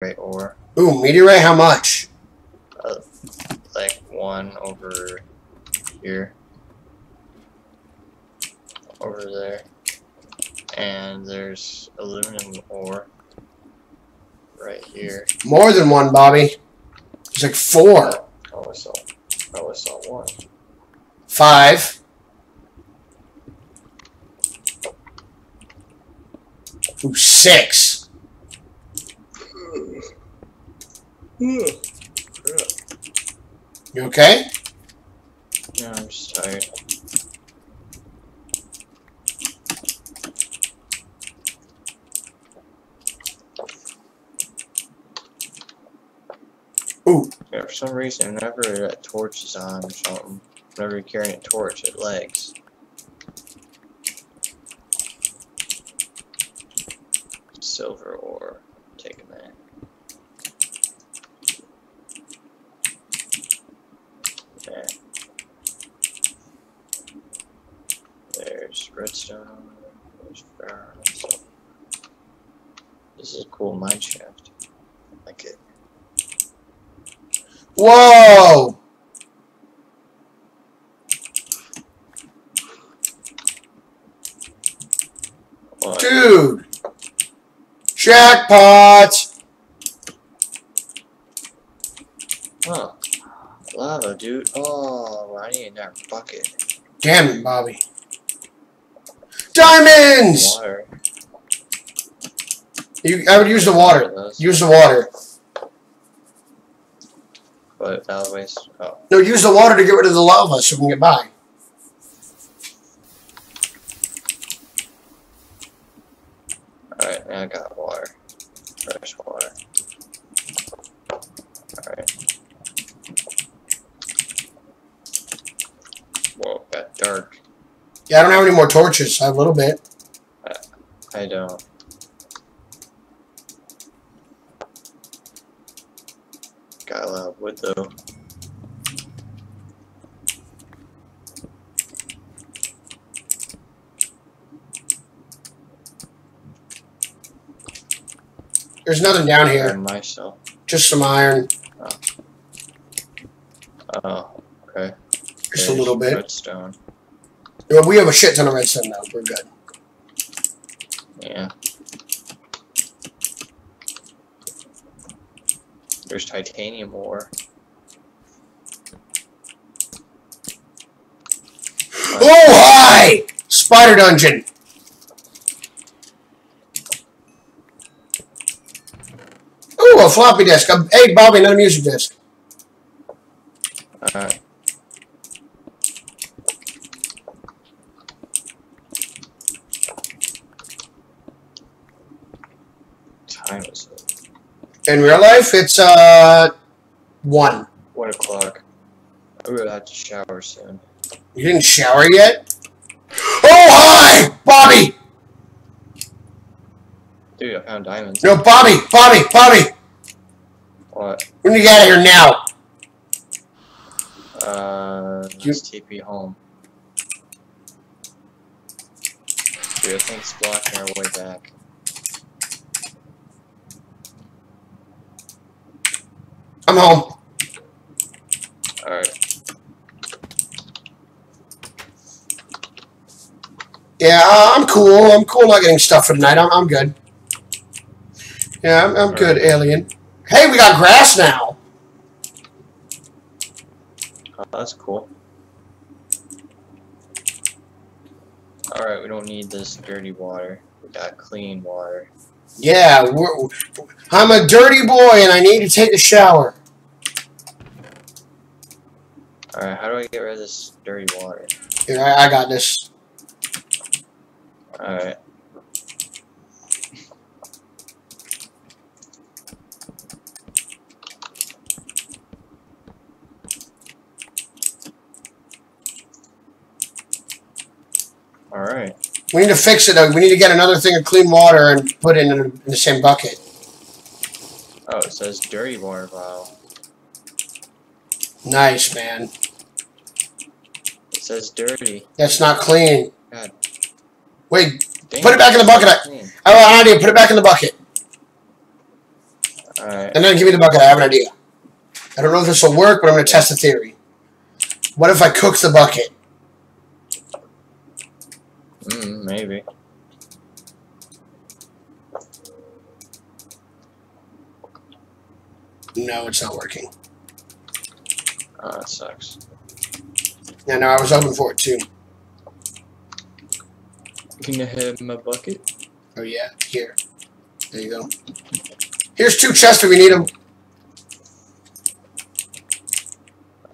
meteorite ore. Ooh, meteorite, how much? Uh, like one over here. Over there. And there's aluminum ore right here. More than one, Bobby. There's like four. Oh, I saw. Oh, I saw one. Five. Ooh, six. You okay? Yeah, I'm just tired. Ooh. Yeah, for some reason, whenever that torch is on or something, whenever you're carrying a torch, it lags. Silver ore. Taking that. There. There's redstone. This is a cool mine shaft. I like it. Whoa! What? Dude! Jackpot! Huh. Lava, dude. Oh, I need another bucket. Damn it, Bobby. Diamonds! Water. You, I would use the water. Use the water. But that was waste. Oh. No, use the water to get rid of the lava so we can get by. Alright, now I got water. Fresh water. Alright. Whoa, got dark. Yeah, I don't have any more torches. I have a little bit. I don't. Got a lot of wood though. There's nothing down here. Myself. Just some iron. Oh, oh okay. Just a little bit. Redstone. We have a shit ton of redstone now. We're good. Yeah. There's titanium ore. Oh, hi! Spider dungeon. Ooh, a floppy disk. Hey, Bobby, another music disc. Alright. Time is it? In real life, it's, uh, one. One o'clock. I will have to shower soon. You didn't shower yet? Oh, hi! Bobby! Dude, I found diamonds. No, Bobby! Bobby! Bobby! What? Need to get out of here now. Uh, You- TP home. Dude, I think it's blocking our way back. I'm home. Alright. Yeah, uh, I'm cool. I'm cool not getting stuff for tonight. I'm, I'm good. Yeah, I'm, I'm good, alien. Hey, we got grass now. Oh, that's cool. Alright, we don't need this dirty water. We got clean water. Yeah, we're, I'm a dirty boy and I need to take a shower. Alright, how do I get rid of this dirty water? Here, I, I got this. Alright. Alright. We need to fix it though. We need to get another thing of clean water and put it in, in the same bucket. Oh, it says dirty water bottle. Nice, man. Says dirty. That's not clean. God. Wait, Dang Put it back in the bucket. Clean. I have an idea. Put it back in the bucket. Alright. Alright. And then give me the bucket. I have an idea. I don't know if this will work, but I'm going to test the theory. What if I cook the bucket? Mm, maybe. No, it's not working. Oh, that sucks. Yeah, no, I was hoping for it too. Can I have my bucket? Oh yeah, here. There you go. Here's two chests if we need them.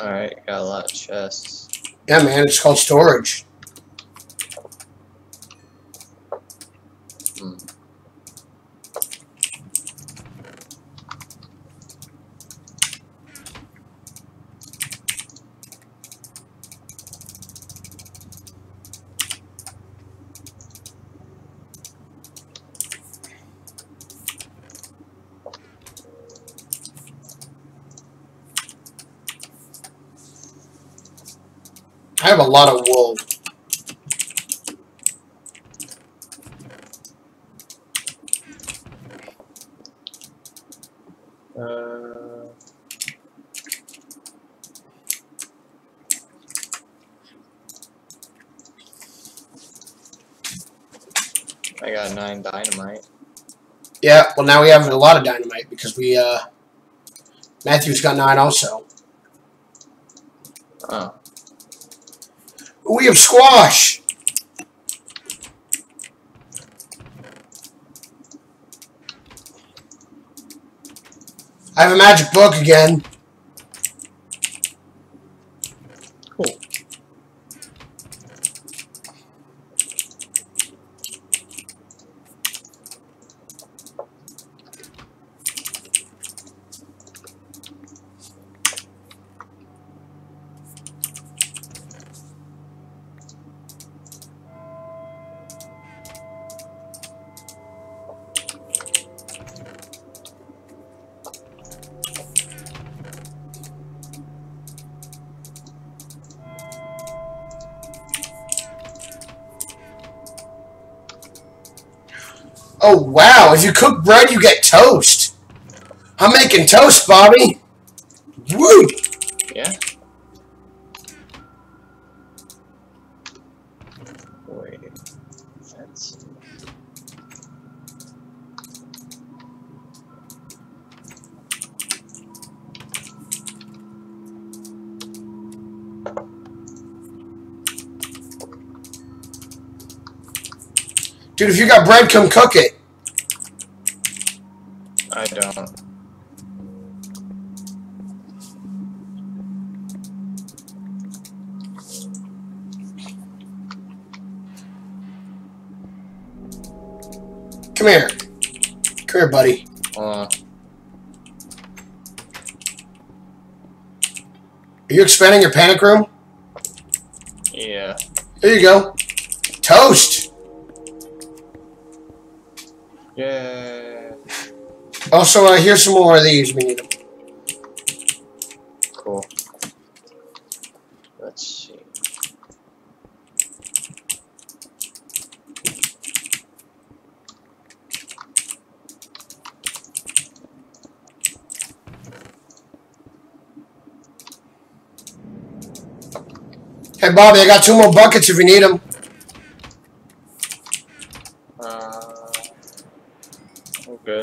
Alright, got a lot of chests. Yeah, man, it's called storage. Have a lot of wool. Uh, I got nine dynamite. Yeah, well now we have a lot of dynamite because we, uh, Matthew's got nine also. Oh, We have squash. I have a magic book again. Oh wow! If you cook bread, you get toast. I'm making toast, Bobby. Woo! Yeah. Wait. That's. Dude, if you got bread, come cook it. Come here. Come here, buddy. Uh, Are you expanding your panic room? yeah. There you go. Also, uh, here's some more of these. We need them. Cool. Let's see. Hey, Bobby, I got two more buckets if you need them. Uh, okay.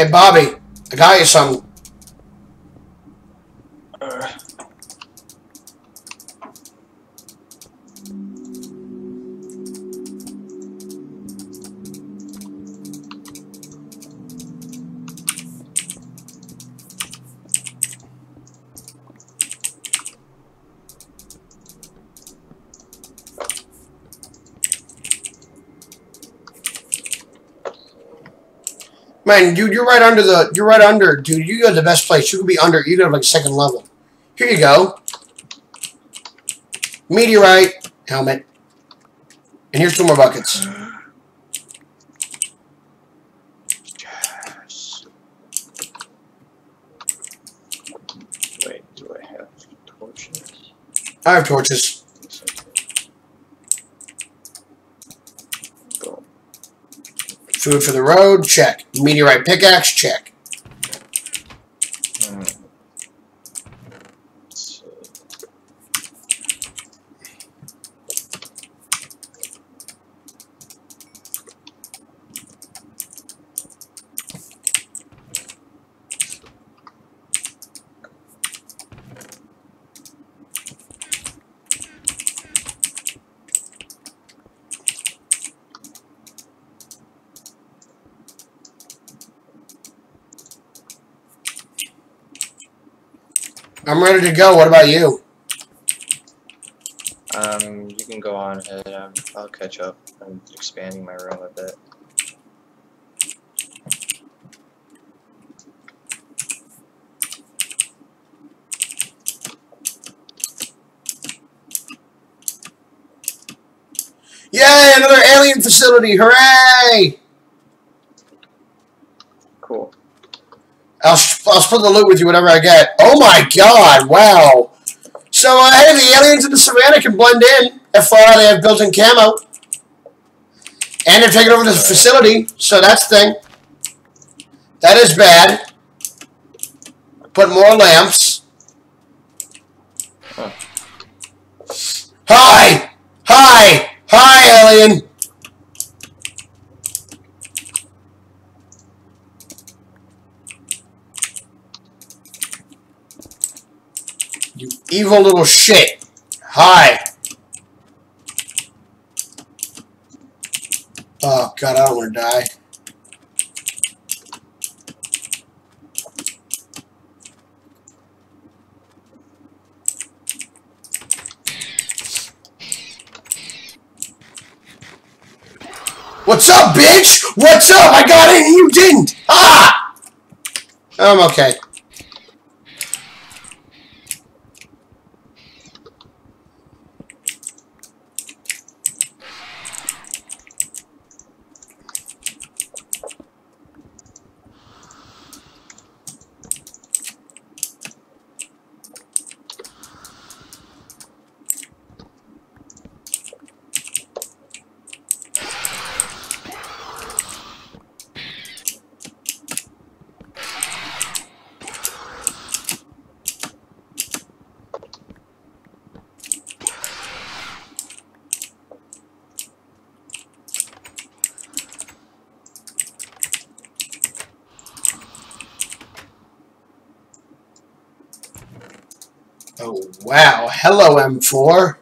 Hey, Bobby, I got you some. Man, dude, you're right under the. You're right under, dude. You got the best place. You could be under. You could have like second level. Here you go. Meteorite, helmet. And here's two more buckets. Yes. Wait, do I have torches? I have torches. Yes, I do. Boom. Food for the road, check. Meteorite pickaxe, check. I'm ready to go. What about you? Um, you can go on ahead. Um, I'll catch up. I'm expanding my room a bit. Yay, another alien facility. Hooray! I'll, I'll split the loot with you whatever I get. Oh my god, wow. So, uh, hey, the aliens in the savannah can blend in. FYI, they have built-in camo. And they're taking over the facility, so that's the thing. That is bad. Put more lamps. Huh. Hi! Hi! Hi, alien! You evil little shit. Hi. Oh, God, I don't want to die. What's up, bitch? What's up? I got it and you didn't. Ah! I'm okay. Oh, wow. Hello, M4.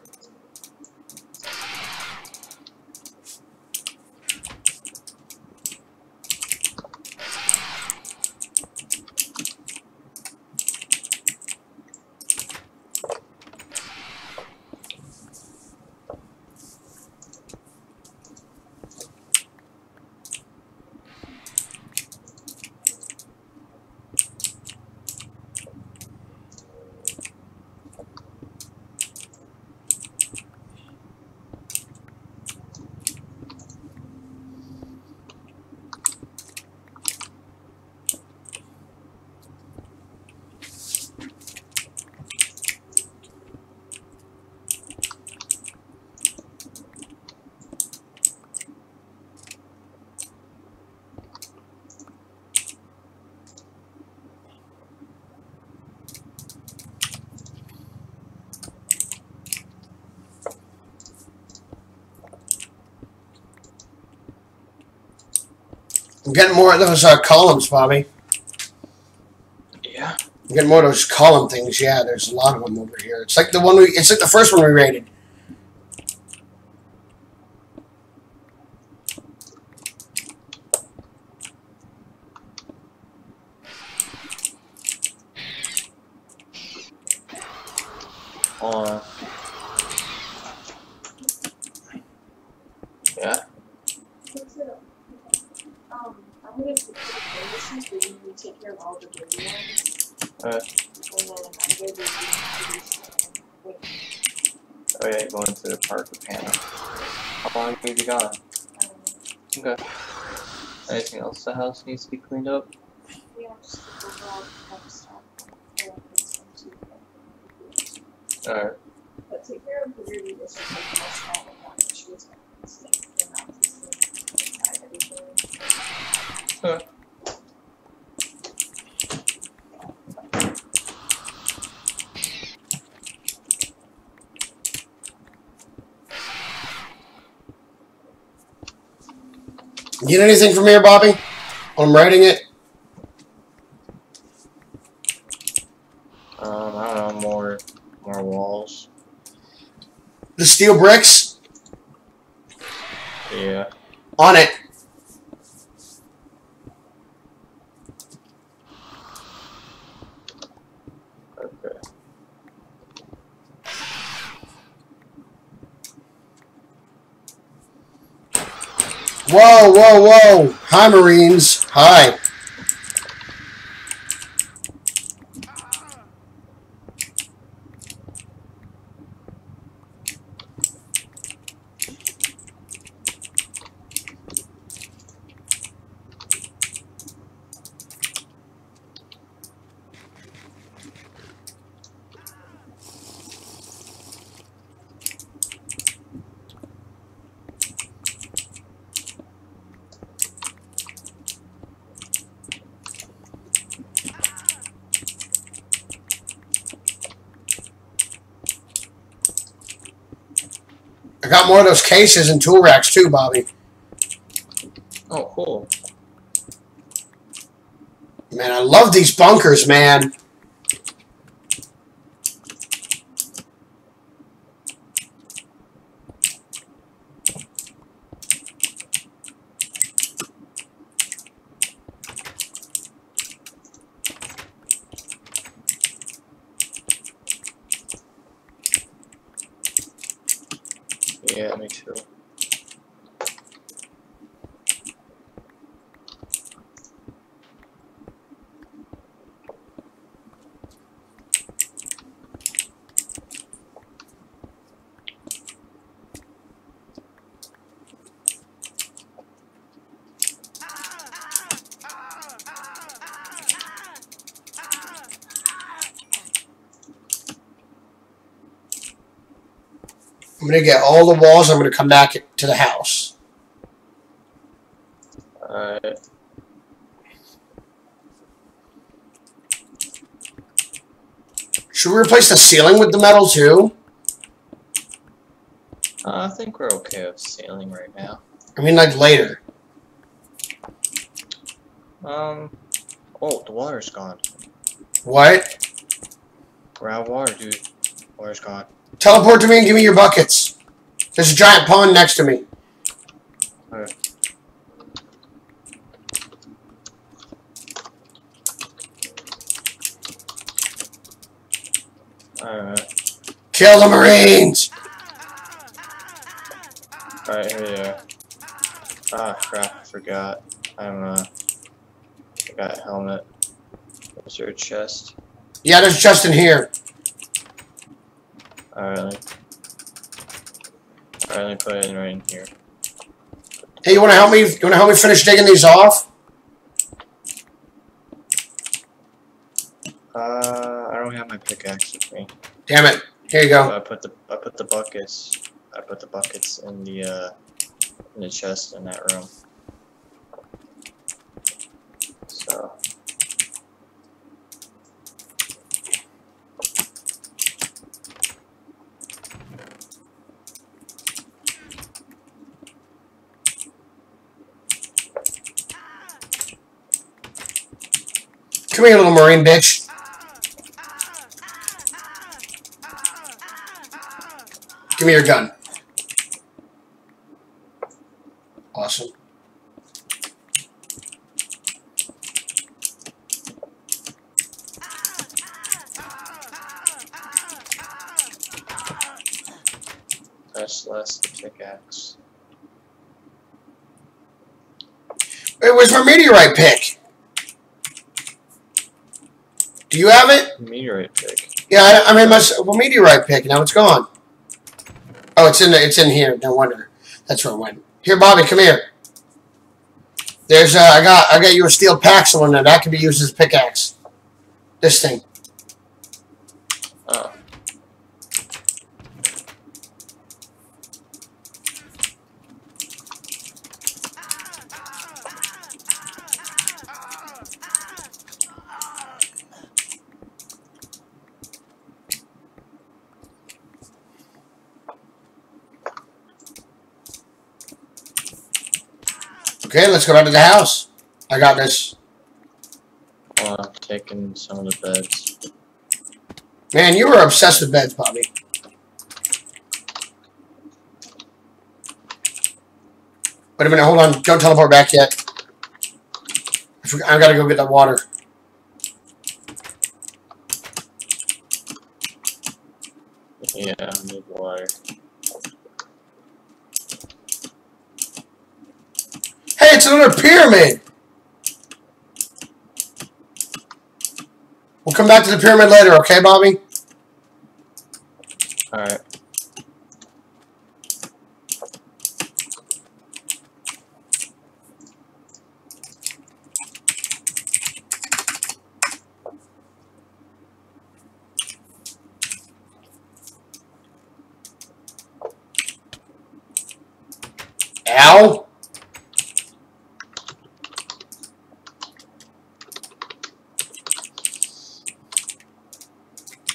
I'm getting more of those uh, columns, Bobby. Yeah. I'm getting more of those column things. Yeah, there's a lot of them over here. It's like the one we. It's like the first one we rated. On. Yeah. Um, I'm gonna put the conditions where you take care of all the dirty ones. Alright. Oh yeah, going to the park with Hannah. How long have you gone? Okay. Anything else the house needs to be cleaned up? Alright. But take care of the view, this is like the most small one, that she was like, it's like, they're not easy, not everything. Huh. Get anything from here, Bobby? I'm writing it. Um, I don't know, more more walls. The steel bricks Yeah. on it. Okay. Whoa, whoa, whoa. Hi, Marines. Hi. I got more of those cases and tool racks too, Bobby. Oh, cool. Man, I love these bunkers, man. Yeah, me too. I'm gonna get all the walls. I'm gonna come back to the house. Alright. Should we replace the ceiling with the metal too? Uh, I think we're okay with ceiling right now. I mean, like later. Um. Oh, the water's gone. What? We're out of water, dude. Water's gone. Teleport to me and give me your buckets. There's a giant pond next to me. Alright. Kill the Marines! Alright, here you are. Ah, crap, I forgot. I don't know. I got a helmet. Was there a chest? Yeah, there's chest in here. Alright, let me... Alright, let me put it in right in here. Hey, you wanna help me? You wanna help me finish digging these off? Uh, I don't have my pickaxe with me. Damn it. Here you So go. I put the I put the buckets I put the buckets in the uh in the chest in that room. So Come here, little Marine bitch. Give me your gun. Awesome. that's less pickaxe. Hey, where's my meteorite pick? Do you have it? Meteorite pick. Yeah, I, I made my well, meteorite pick. Now it's gone. Oh, it's in the, it's in here. No wonder. That's where it went. Here, Bobby, come here. There's uh, I got I got you a steel paxel in there. That can be used as a pickaxe. This thing. Oh. Okay, let's go back to the house. I got this. Well, I'm taking some of the beds. Man, you were obsessed with beds, Bobby. Wait a minute, hold on. Don't teleport back yet. I gotta go get that water. Yeah, I need water. Another pyramid! We'll come back to the pyramid later, okay, Bobby? Alright. Ow!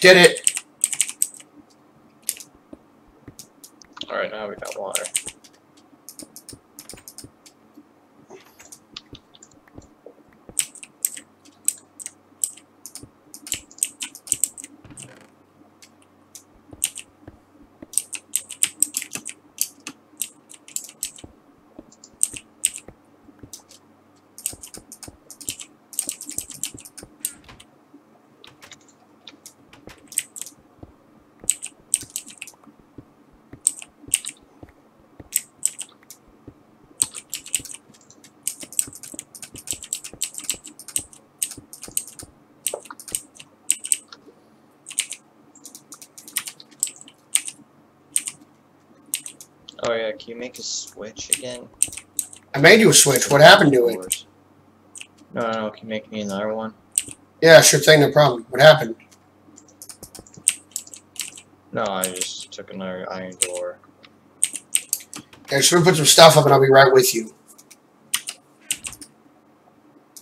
Did it. Alright, now we got water. Oh yeah, can you make a switch again? I made you a switch. What happened to it? No, no, no, can you make me another one? Yeah, sure thing, no problem. What happened? No, I just took another iron door. Okay, just gonna put some stuff up and I'll be right with you.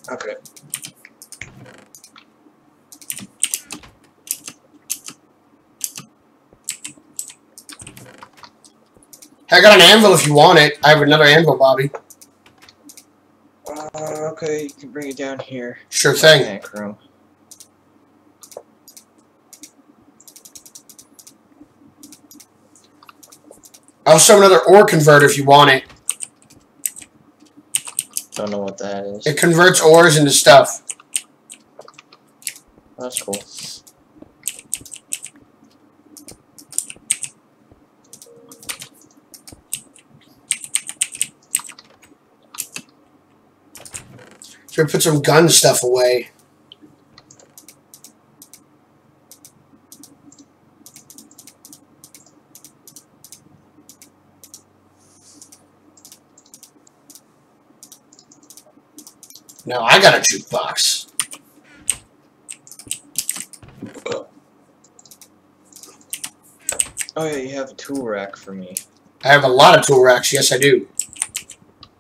Okay. I got an anvil if you want it. I have another anvil, Bobby. Uh, okay, you can bring it down here. Sure thing. Tank room. I'll show another ore converter if you want it. Don't know what that is. It converts ores into stuff. That's cool. We put some gun stuff away. Now I got a jukebox. Oh yeah, you have a tool rack for me. I have a lot of tool racks. Yes, I do.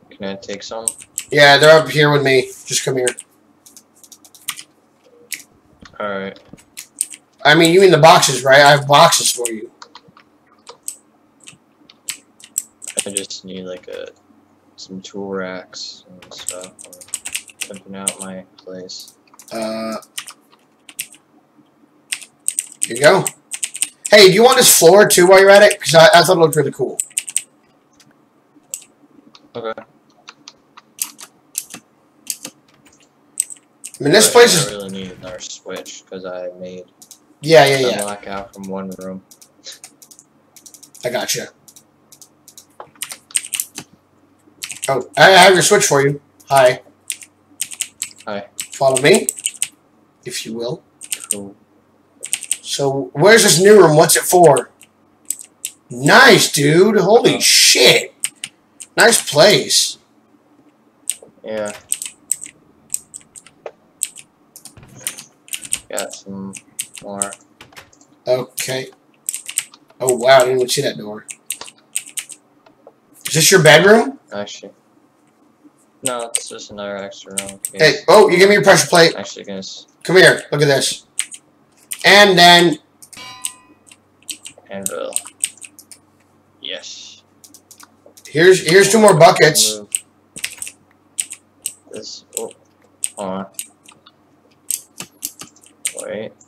Can I take some? Yeah, they're up here with me. Just come here. Alright. I mean, you mean the boxes, right? I have boxes for you. I just need like a some tool racks and stuff. I'm pimping out my place. Uh, here you go. Hey, do you want this floor too while you're at it? Because I, I thought it looked really cool. Okay. I mean, this place I really need another switch because I made Yeah, yeah, yeah. blackout from one room. I got you. Oh, I I have your switch for you. Hi. Hi. Follow me, if you will. Cool. So, where's this new room? What's it for? Nice, dude. Holy oh. shit. Nice place. Yeah. Got some more. Okay. Oh, wow. I didn't even see that door. Is this your bedroom? Actually. No, it's just another extra room. Hey, oh, you give me your pressure plate. Actually, gonna. Come here. Look at this. And then, Anvil. Yes. here's here's two more buckets. This. Oh, hold on. Wait.